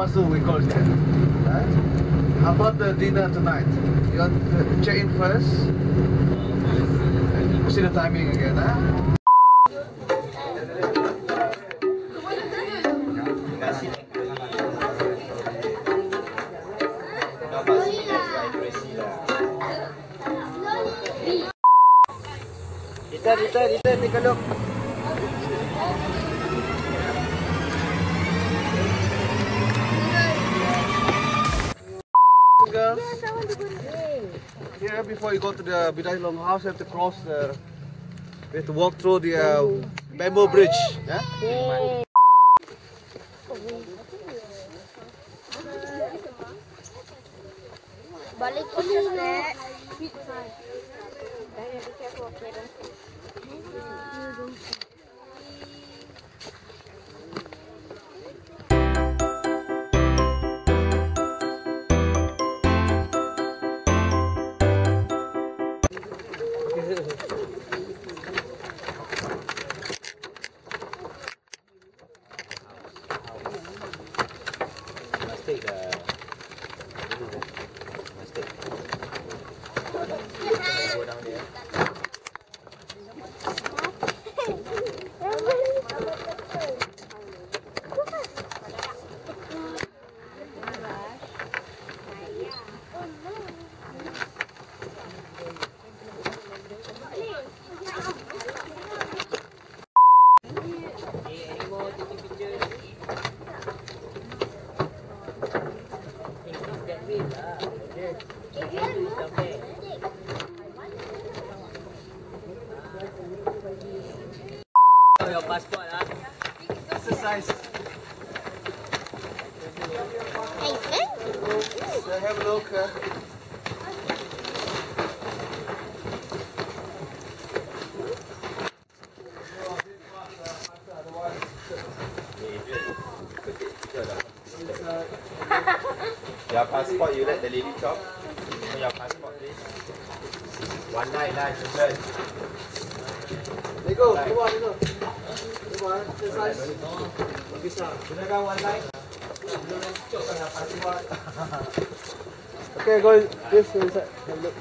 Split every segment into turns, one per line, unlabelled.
Pasu we call it. Huh? How about the dinner tonight? You want to check in first? See the timing again, huh?
Return, return, return, take a look.
Girls, here before you go to the Bidai Longhouse, you have to cross the. We have to walk through the uh, bamboo bridge. Yeah?
Balik kita, Nek.
Must
So have a look. Uh,
Your passport, you let the lady chop. Your passport, please. One nine nine, children.
there you go. Come on, you go. Come on, exercise.
Gunakan one nine.
Okay, go this a look.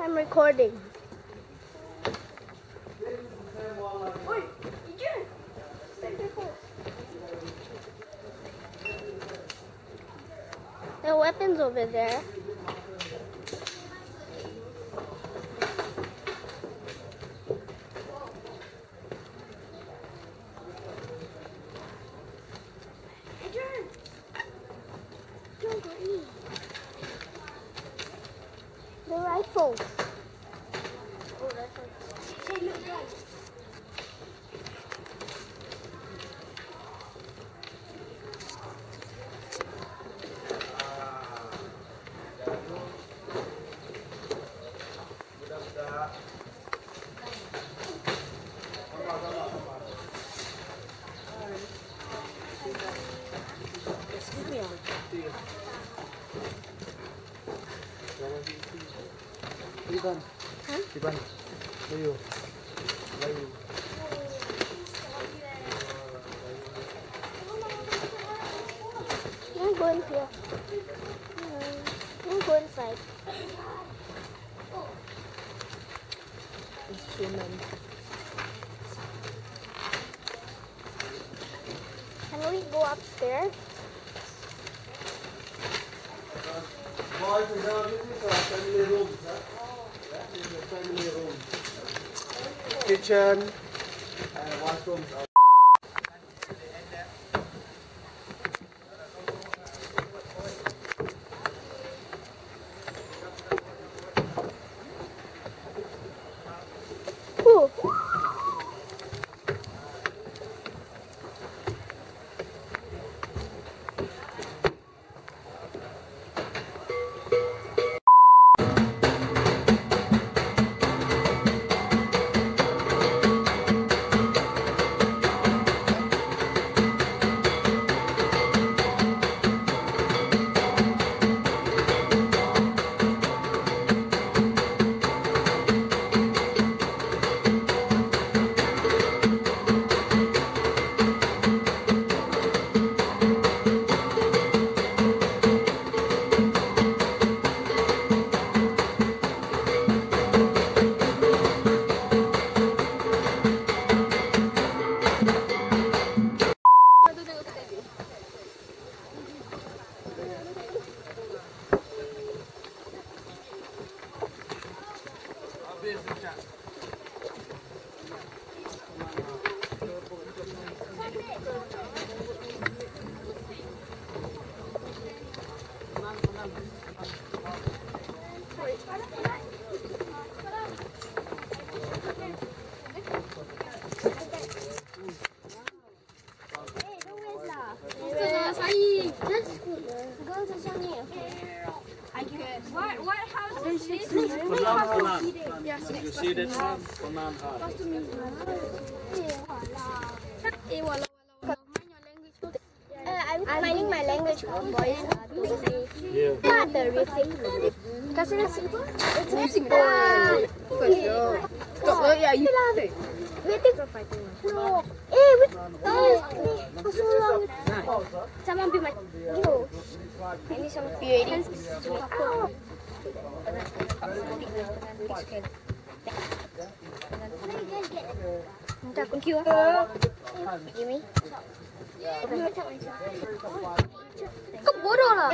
I'm recording. Phone. There are weapons over there. The rifle. Oh, rifles. Hey, I'm going here. I'm going inside.
Instrument.
Can we go upstairs?
Boys and girls, this is our family room, sir. That is the family room. Kitchen
I'm finding my language from boys. To say
Yeah.
what the riffing. Kasi na Singapore? It's in Singapore. For sure. Stop. Oh, yeah, you. Waiting for fighting. No. Eh, wait. Oh, for so long. Someone be my. You. I need some. You ready? Oh. Thank you. Give Jimmy. Kau bodoh lah.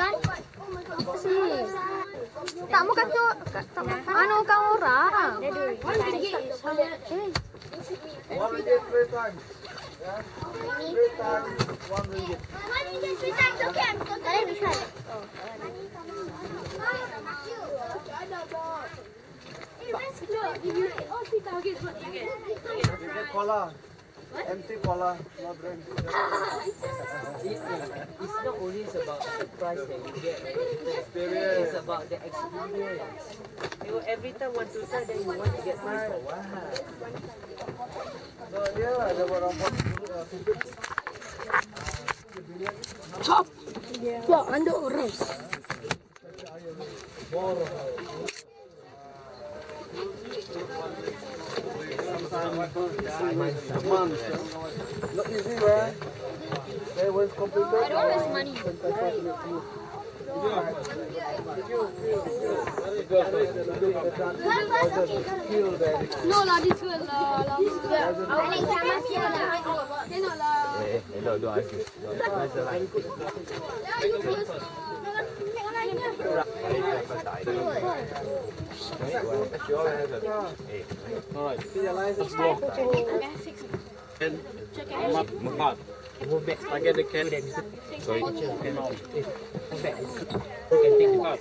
Tak mau kacau. Anu kau orang.
Ah. Okay, I'm cola. Empty cola, no drink.
It's, it's not always about the price that you get. It's
Experience.
about the experience. You every time want to try, then you want to get price for what?
So, dia lah, ada orang buat uh, tutup.
Ya, anda orang.
Not easy, man. They was computer. I don't have money.
No lah, this girl lah. lah. Tengok lah.
Eh, hello,
Alright. Let's go. Can Ahmad I get the can.
Sorry.
You can take the card.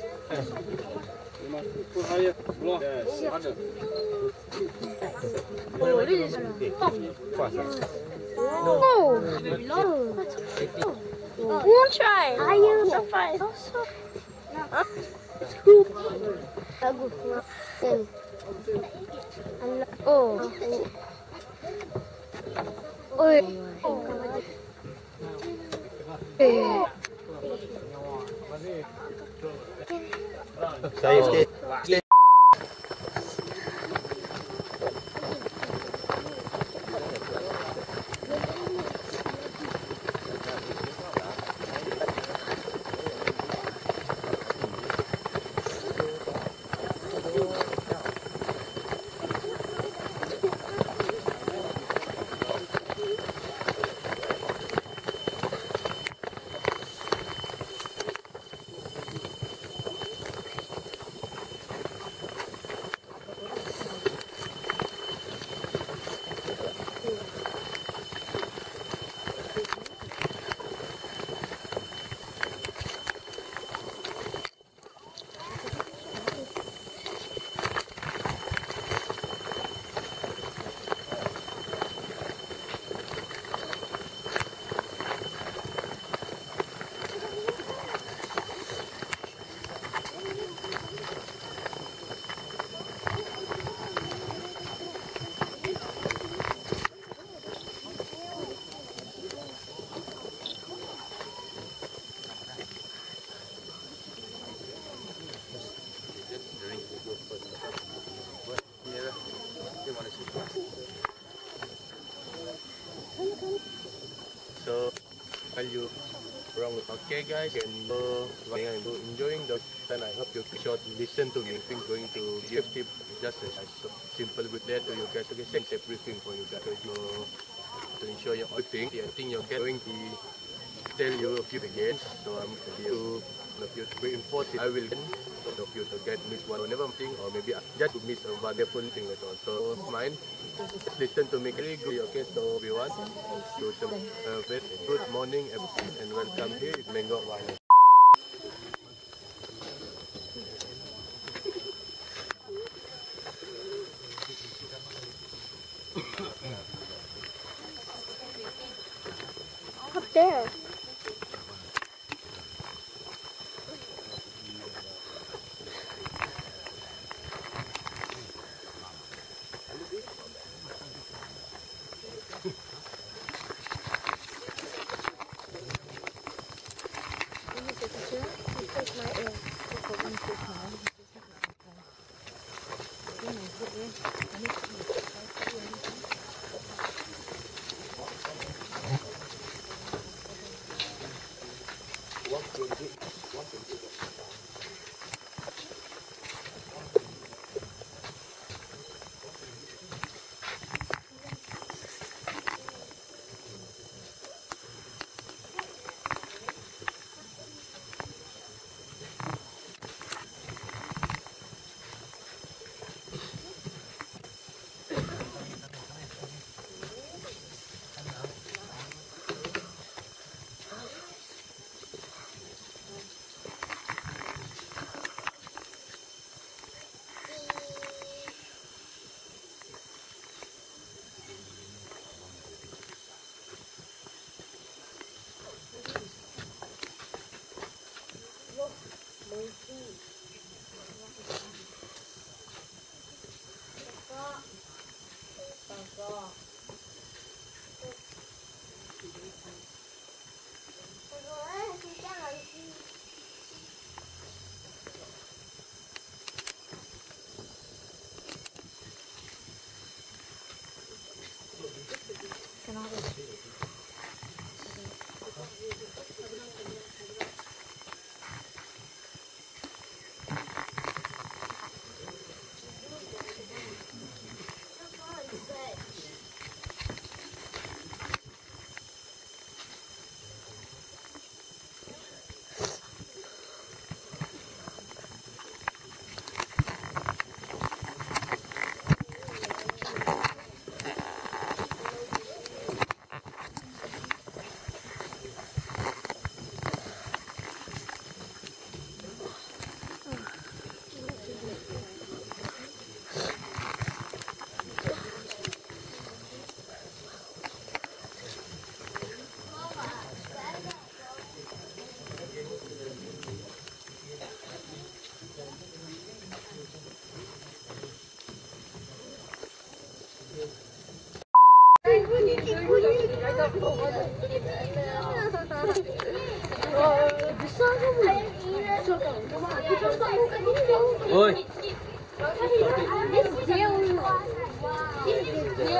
Put higher. Blow. Yes. Harder.
Won't try. Ayo, sampai. Bagus. Kan. Oi.
Sikit.
So, okay guys and and so enjoying the and I hope you short listen to me. Think going to give tip just a, a simple with that to you guys. Okay step briefing for you guys. So to ensure your everything I think you're going to tell you a few again. So I'm going to of you to reinforce it I will of you to get miss one. Whenever thing or maybe just to miss a wonderful thing at all so mine listen to me. Very good. Okay so everyone so some uh, good morning and welcome here at Mango Wine
Up there.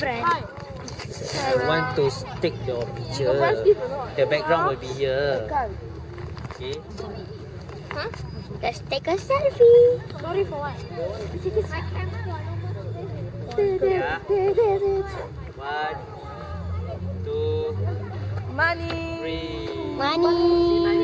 friend. I want to
stick your picture. The background will be here. Okay. Huh?
Let's take a selfie. Sorry for what?
My camera got One, two,
money.
Three.
Money. money.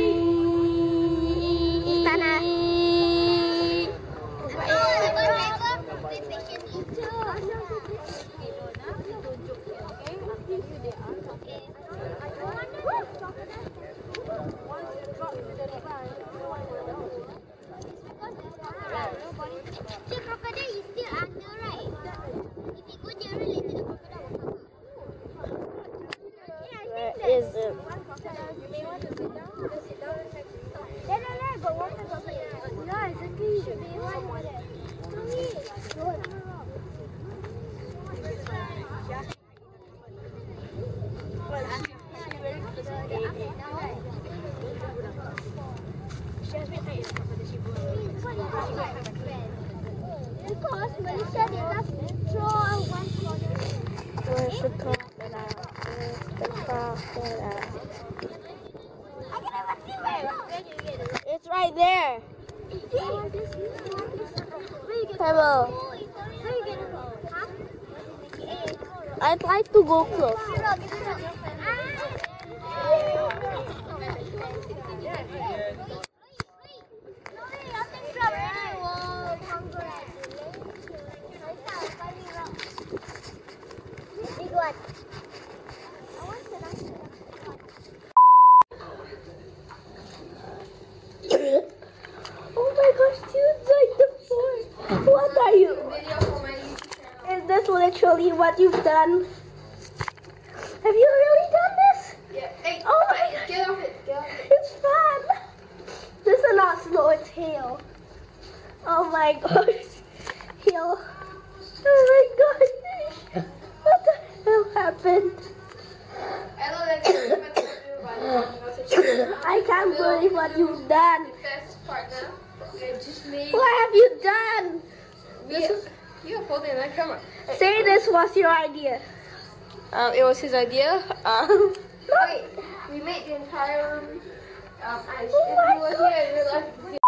Where's the the? It's right there. Pebble. I'd like to go close. Oh my gosh, dude, like the floor. What are you? Is this literally what you've done? Have you really done this?
Yeah. Hey,
Oh my gosh.
get off it. Get off it.
It's fun. This is not snow, it's hail. Oh my gosh. Hail. Oh my gosh. What the hell happened?
I know that you're about to do, I'm not
I can't believe what you've done.
best partner. I just made.
What have you done?
You, you're holding that camera.
Say this was your idea.
Um, it was his idea. Um, Wait, we made the entire room um, oh ice.
Oh
if you were here, you